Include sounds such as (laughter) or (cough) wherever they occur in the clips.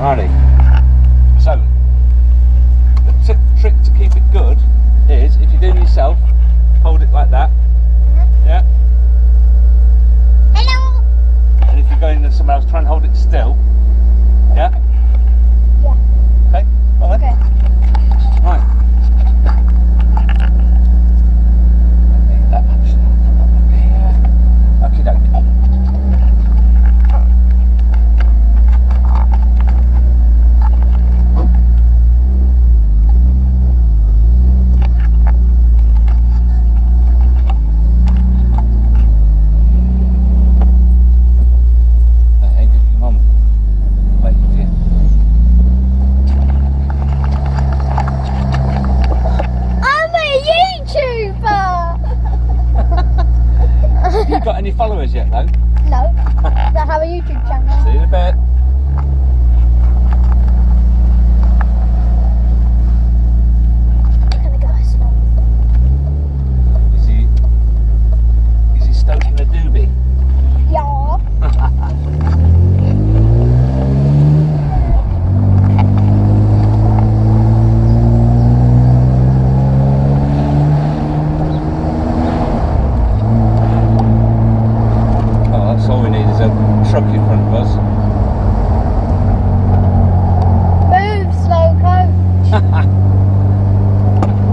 Righty. So, the t- trick to keep it good is if you're doing it yourself, hold it like that. Yeah. Hello. And if you're going to somewhere else, try and hold it still. Yeah. Yeah. Okay. Well then. Okay. Right. That actually up here. Okay, doke. That ain't good for your mum. Waiting for you. I'm a YouTuber. You got any followers yet, though? no. I have a YouTube channel. See you in a bit. Look at the guy smell. Is he? Is he stoking a doobie? Yeah. Oh, that's all we need is a truck in front of us. Move, slow coach.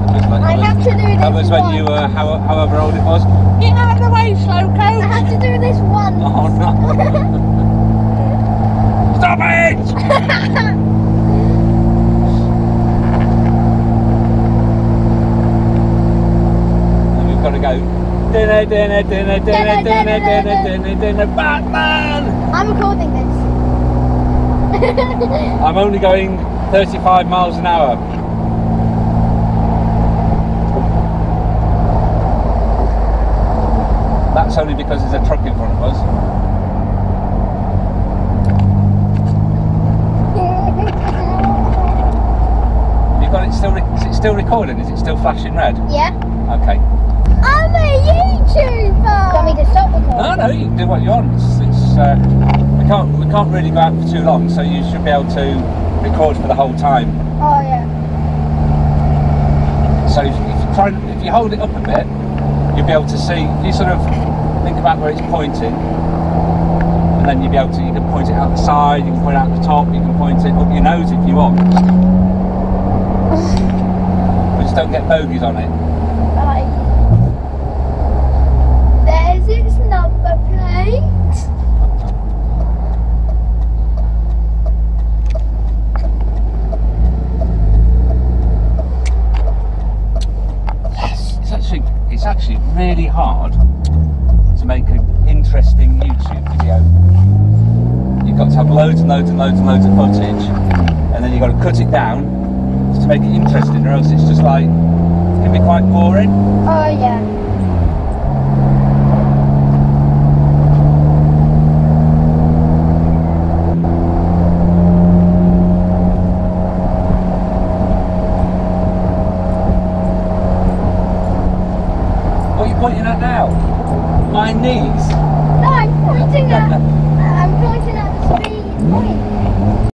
That was when- I have to do this That was when once. you were how, however old it was. Get out of the way, slow I coach! have to do this once. Oh no! Stop it! And we've got to go. Dinner, dinner, dinner, dinner, dinner, dinner, dinner, dinner, Batman! I'm recording this. (laughs) I'm only going 35 miles an hour. That's only because there's a truck in front of us. (laughs) You've got it still. Re- is it still recording? Is it still flashing red? yeah. Okay. I'm a YouTuber. Want me to stop recording? No, no, you can do what you want. It's, it's uh, we can't we can't really go out for too long, so you should be able to record for the whole time. Oh yeah. So if, if you try and- if you hold it up a bit, you'll be able to see. If you sort of think about where it's pointing, and then you'll be able to you can point it out the side, you can point it out the top, you can point it up your nose if you want. but just don't get bogies on it. Right. Its number plate. It's actually it's actually really hard to make an interesting YouTube video. You've got to have loads and loads and loads and loads of footage, and then you've got to cut it down to make it interesting, or else it's just like it can be quite boring. Oh yeah. Pointing at now? My knees. No, I'm pointing at. I'm pointing at the speed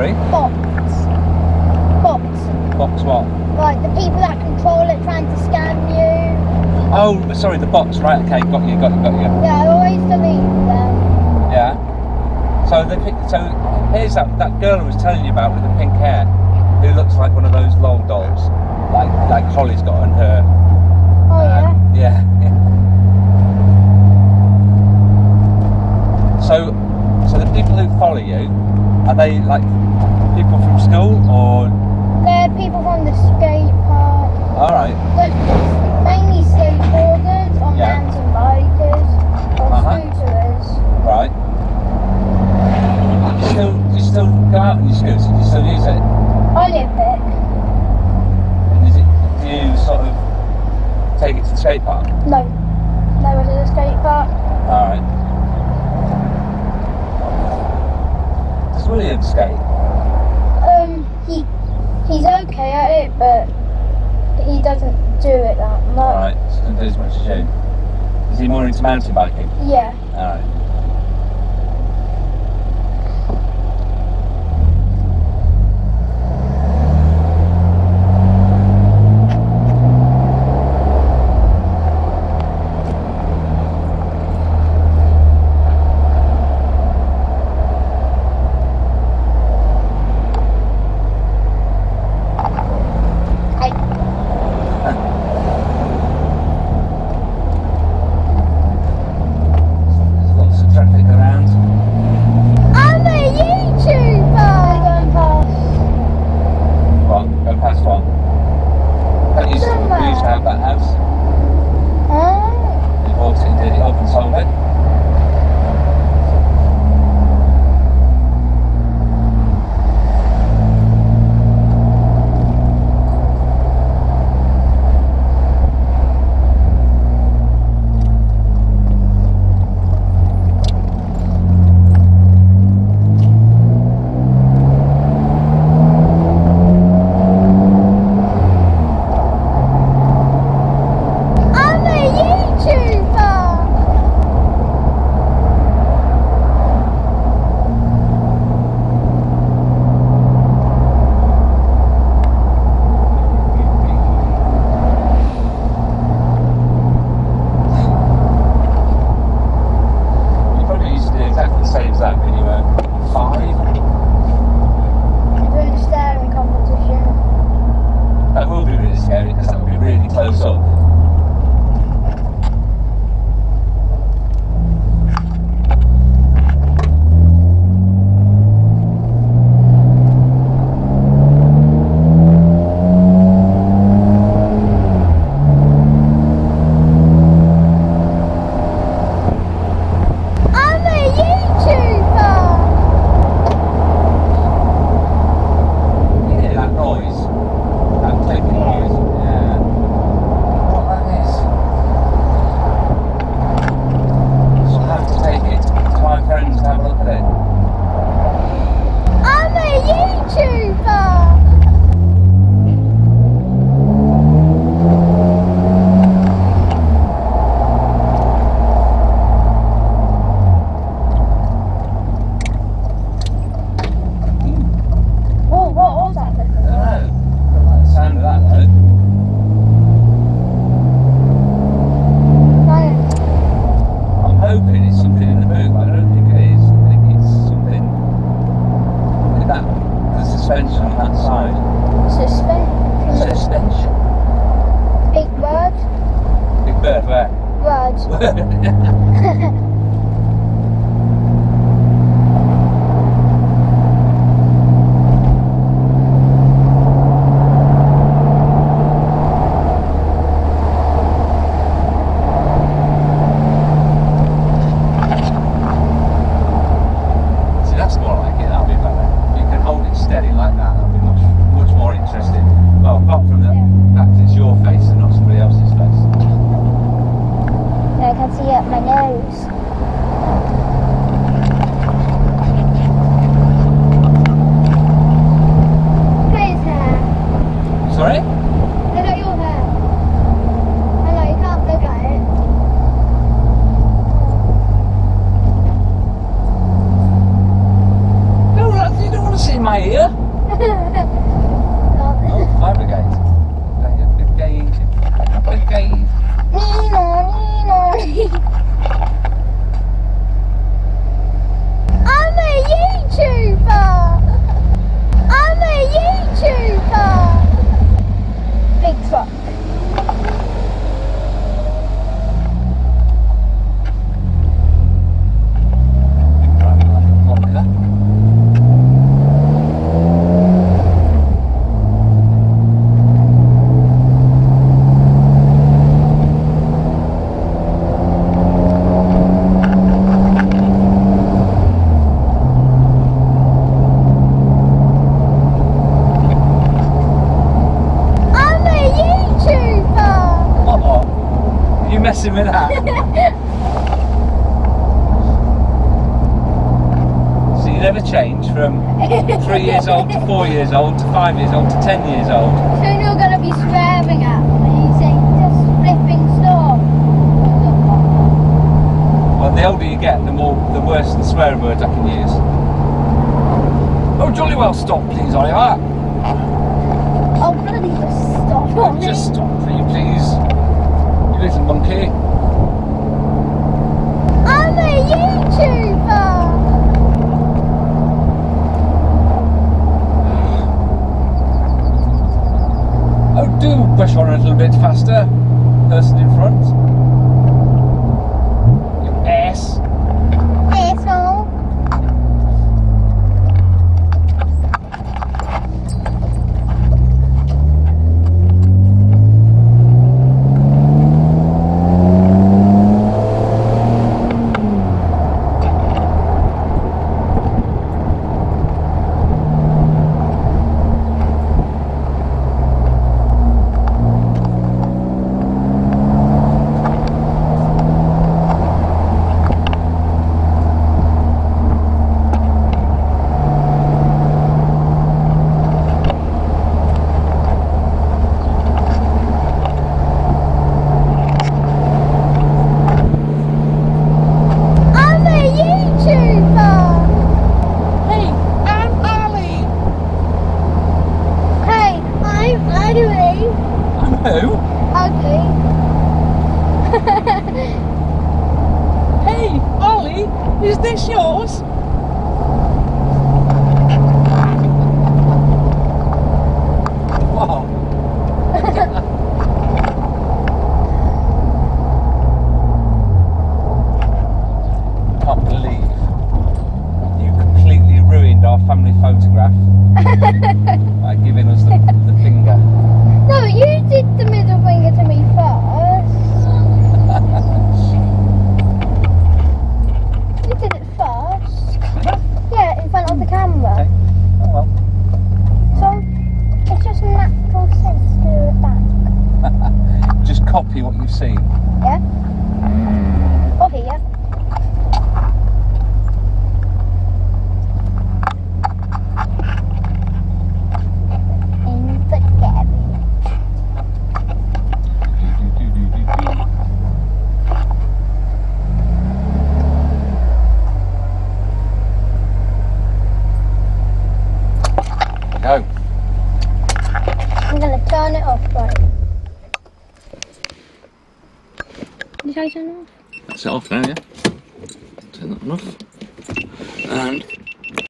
Sorry? Box. Box. Box what? Like the people that control it trying to scam you. Oh, sorry, the box, right, okay, got you, got you, got you. Yeah, I always delete them. Yeah. So the so here's that that girl I was telling you about with the pink hair, who looks like one of those LOL dolls, like like Holly's got on her. Oh yeah. Yeah. yeah. So so the people who follow you, are they like people from school or? No, people from the skate Yeah. All right. from three years old to four years old to five years old to ten years old. So you're going to be swearing at me, saying just flipping storm. Well, the older you get, the more the worse the swearing words I can use. Oh, jolly well stop, please, Oliver. Oh, bloody just stop! Oh, just stop, will you please? You little monkey. I'm a youtuber. do push on a little bit faster, person in front.